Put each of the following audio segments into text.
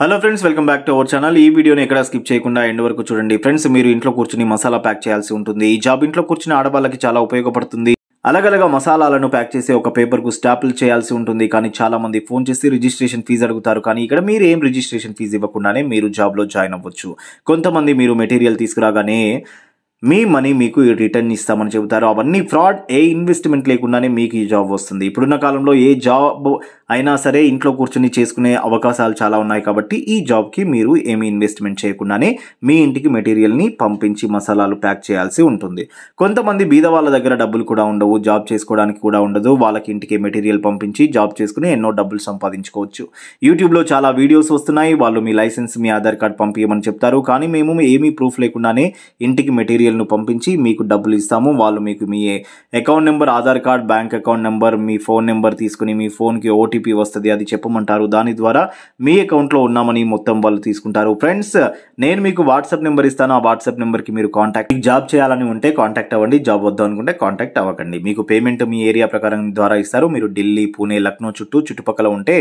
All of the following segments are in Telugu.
Hello friends welcome back to our channel ఈ వీడియోని ఎక్కడ స్కిప్ చేయకుండా ఎండ్ వరకు చూడండి. ఫ్రెండ్స్ మీరు ఇంట్లో కూర్చుని మసాలా ప్యాక్ చేయాల్సి ఉంటుంది. ఈ జాబ్ ఇంట్లో కూర్చుని ఆడవాళ్ళకి చాలా ఉపయోగపడుతుంది. అలగలగా మసాలాలను ప్యాక్ చేసి ఒక పేపర్కు స్టాపుల్ చేయాల్సి ఉంటుంది. కానీ చాలా మంది ఫోన్ చేసి రిజిస్ట్రేషన్ ఫీజు అడుగుతారు. కానీ ఇక్కడ మీరు ఏం రిజిస్ట్రేషన్ ఫీజు ఇవ్వకుండానే మీరు జాబ్లో జాయిన్ అవ్వచ్చు. కొంతమంది మీరు మెటీరియల్ తీసుకురాగానే మీ మనీ మీకు రిటర్న్ ఇస్తామని చెబుతారు. అవన్నీ ఫ్రాడ్ ఏ ఇన్వెస్ట్మెంట్ లేకుండానే మీకు ఈ జాబ్ వస్తుంది. ఇప్పుడున్న కాలంలో ఏ జాబ్ అయినా సరే ఇంట్లో కూర్చొని చేసుకునే అవకాశాలు చాలా ఉన్నాయి కాబట్టి ఈ జాబ్కి మీరు ఏమి ఇన్వెస్ట్మెంట్ చేయకుండానే మీ ఇంటికి మెటీరియల్ని పంపించి మసాలాలు ప్యాక్ చేయాల్సి ఉంటుంది. కొంతమంది బీద వాళ్ళ దగ్గర డబ్బులు కూడా ఉండవు జాబ్ చేసుకోవడానికి కూడా ఉండదు. వాళ్ళకి ఇంటికి మెటీరియల్ పంపించి జాబ్ చేసుకుని ఎన్నో డబ్బులు సంపాదించుకోవచ్చు. యూట్యూబ్లో చాలా వీడియోస్ వస్తున్నాయి. వాళ్ళు మీ లైసెన్స్ మీ ఆధార్ కార్డ్ పంపించమని చెప్తారు. కానీ మేము ఏమీ ప్రూఫ్ లేకుండానే ఇంటికి మెటీరియల్ను పంపించి మీకు డబ్బులు ఇస్తాము. వాళ్ళు మీకు మీ account number Aadhaar card bank account number మీ ఫోన్ నెంబర్ తీసుకుని మీ ఫోన్కి ఓటీపీ వస్తుంది అది చెప్పమంటారు. దాని ద్వారా మీ అకౌంట్లో ఉన్నామని మొత్తం వాళ్ళు తీసుకుంటారు. ఫ్రెండ్స్ నేను మీకు వాట్సాప్ నెంబర్ ఇస్తాను. ఆ వాట్సాప్ నెంబర్కి మీరు కాంటాక్ట్ జాబ్ చేయాలని ఉంటే కాంటాక్ట్ అవ్వండి. జాబ్ వద్దాం అనుకుంటే కాంటాక్ట్ అవ్వకండి. మీకు పేమెంట్ మీ ఏరియా ప్రకారం ద్వారా ఇస్తారు. మీరు ఢిల్లీ పూణే లక్నో చుట్టూ చుట్టుపక్కల ఉంటే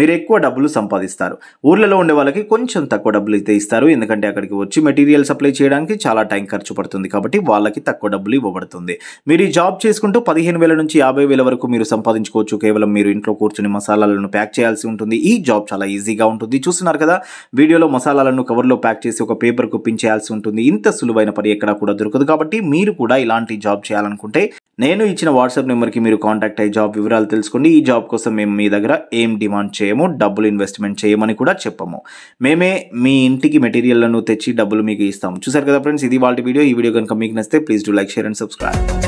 మీరు ఎక్కువ డబ్బులు సంపాదిస్తారు. ఊర్లలో ఉండే వాళ్ళకి కొంచెం తక్కువ డబ్బులు అయితే ఇస్తారు. ఎందుకంటే అక్కడికి వచ్చి మెటీరియల్ సప్లై చేయడానికి చాలా టైం ఖర్చు పడుతుంది కాబట్టి వాళ్ళకి తక్కువ డబ్బులు ఇవ్వబడుతుంది. మీరు ఈ జాబ్ చేసుకుంటూ పదిహేను వేల నుంచి యాభై వేల వరకు మీరు సంపాదించుకోవచ్చు. కేవలం మీరు ఇంట్లో కూర్చుని మసాలాలను ప్యాక్ చేయాల్సి ఉంటుంది. ఈ జాబ్ చాలా ఈజీగా ఉంటుంది. చూస్తున్నారు కదా వీడియోలో మసాలాలను కవర్లో ప్యాక్ చేసి ఒక పేపర్ పించేయాల్సి ఉంటుంది. ఇంత సులువైన పని ఎక్కడా కూడా దొరకదు. కాబట్టి మీరు కూడా ఇలాంటి జాబ్ చేయాలనుకుంటే నేను ఇచ్చిన వాట్సాప్ నెంబర్కి మీరు కాంటాక్ట్ అయ్యి జాబ్ వివరాలు తెలుసుకోండి. ఈ జాబ్ కోసం మేము మీ దగ్గర ఏం డిమాండ్ చేయము డబ్బులు ఇన్వెస్ట్మెంట్ చేయమని కూడా చెప్పము. మేమే మీ ఇంటికి మెటీరియల్లను తెచ్చి డబ్బులు మీకు ఇస్తాము. చూసారు కదా ఫ్రెండ్స్ ఇది వాళ్ళ వీడియో. ఈ వీడియో కనుక మీకు నచ్చితే please do like share and subscribe.